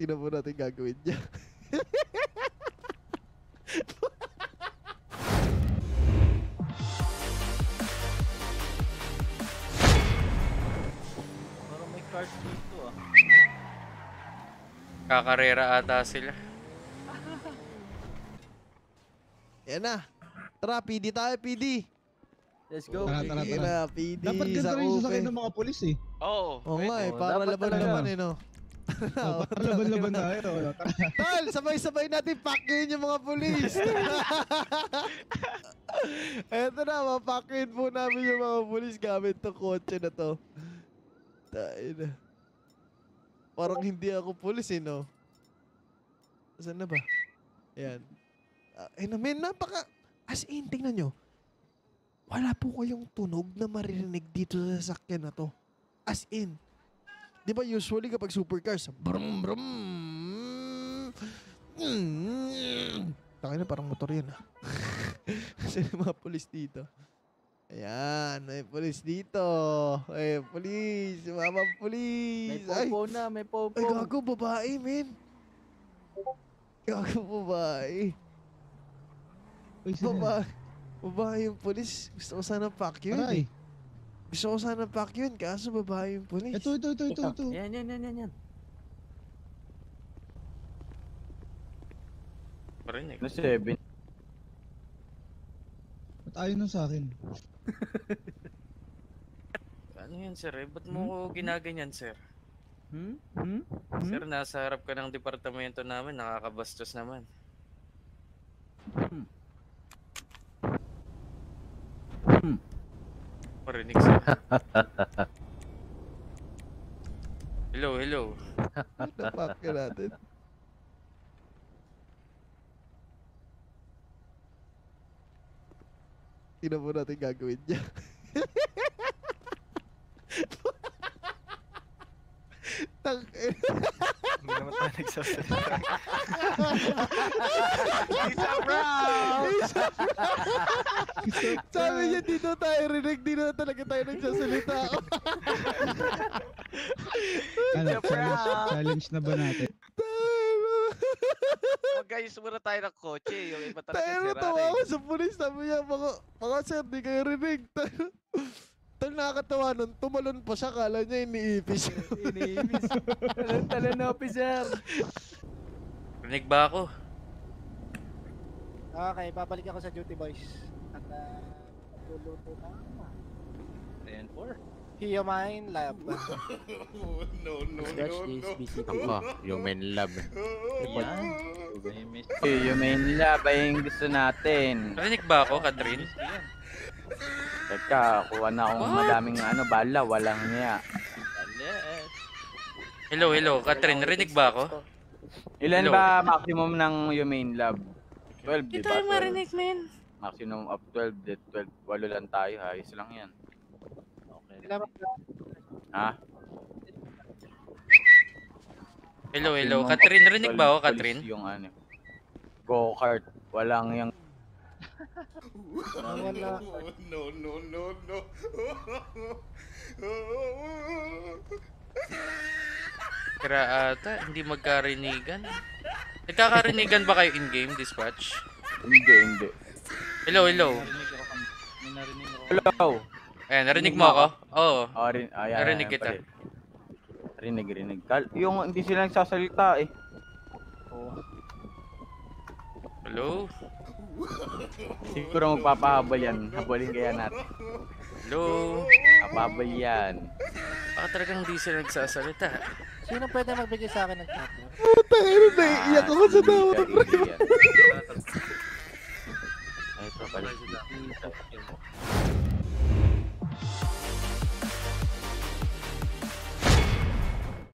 Tingnan mo natin gagawin niya. Parang may card dito ah. Kakarera ata sila. Yan na. Tara, PD tayo, PD. Let's go. Tara, tara, Yan tara. na, PD. Dapat sa ganito rin sasakyan ng mga polis eh. Oo. Oo nga eh, para laban-laban talaga. eh, no? Oh, laban-laban tayo. Tol, sabay-sabay natin pakin yung mga polis. Eto na, mapakin po namin yung mga polis gamit tong kotse na to. Tayo na. Parang hindi ako polis eh, no? Saan na ba? Ayan. Uh, eh namin, napaka... As in, tingnan nyo. Wala po kayong tunog na maririnig dito sa sasakyan na to. As in. Di ba usually kapag supercars, brum brum. Mm, Taka na parang motor yan ah. Kasi may mga polis dito. Ayan, may polis dito. Ay, polis. Mama May polis. Ay, popo na, may popo. ay, gago babae, men. Gago babae. Uy, sino? Babae. Babae yung polis. Gusto ko sana pack yun. Aray. eh. Gusto ko sana pack yun, kaso babae yung polis. Ito, ito, ito, ito, ito. Yan, yan, yan, yan, yan. Marinig. Na 7. Ba't ayaw nun sa akin? Ano yan, sir? Eh, ba't mo ko ginaganyan, sir? Hmm? Hmm? Sir, nasa harap ka ng departamento namin, nakakabastos naman. Hmm. Marinig, sir. hello, hello. Napak ka natin. Tingnan mo natin gagawin niya. Tang Hindi naman tayo nagsasalita. Isa Brown! Sabi niya dito tayo rinig, dito na talaga tayo nagsasalita. Ano, challenge, challenge na ba natin? Mag-ayos muna tayo ng kotse. Yung iba talaga Tayo na sira tawa ako sa pulis. Sabi niya, mga, mga sir, di kayo rinig. Tal nakakatawa nun, tumalon pa siya, kala niya iniipis. Iniibis. Talon, talon na, officer. Rinig ba ako? Okay, babalik ako sa duty boys. At uh, luluto na ako. 10-4. Hiyamain lab. Scratch this BCP. Ako, human miss. Eh, human love ay yung gusto natin. Rinig ba ako, Catherine? Teka, kuha na akong madaming ano, bala, walang niya. Hello, hello, Catherine, rinig ba ako? Ilan Hello. ba maximum ng humane love? 12, Hindi di ba? tayo 12. marinig, men. Maximum of 12, di 12. Walo lang tayo, ayos lang yan. Okay. Ha? Hello, hello, Maximum rinig 12 ba ako, police Catherine? Yung ano, go-kart. Walang yung Wala. Kira ata, hindi magkarinigan. Nagkakarinigan ba kayo in-game, dispatch? hindi, hindi. Hello, hello. Narinig narinig. Hello! Ayan, narinig mo ako? Oo. Oh, rin, ayan, Narinig ayan, kita. pare. Rinig, rinig. Kal yung hindi sila nagsasalita eh. Hello? Siguro magpapahabol yan. Habulin kaya natin. Hello? Papahabol yan. Baka talagang hindi sila nagsasalita. Sino pwede magbigay sa akin ng chat? Tayo na, naiiyak ako sa tawa ng yan. Ay, ito pala.